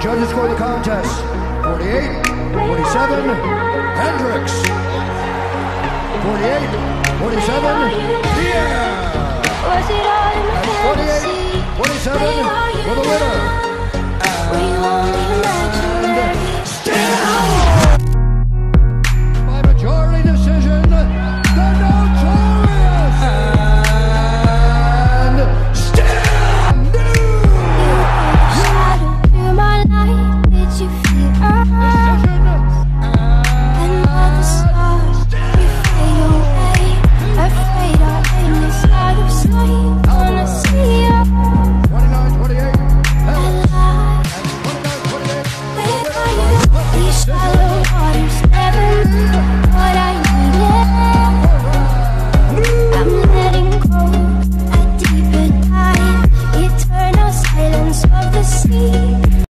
judges score the contest 48 47 Hendricks. 48 47 Pierre. And 48 47 for the winner.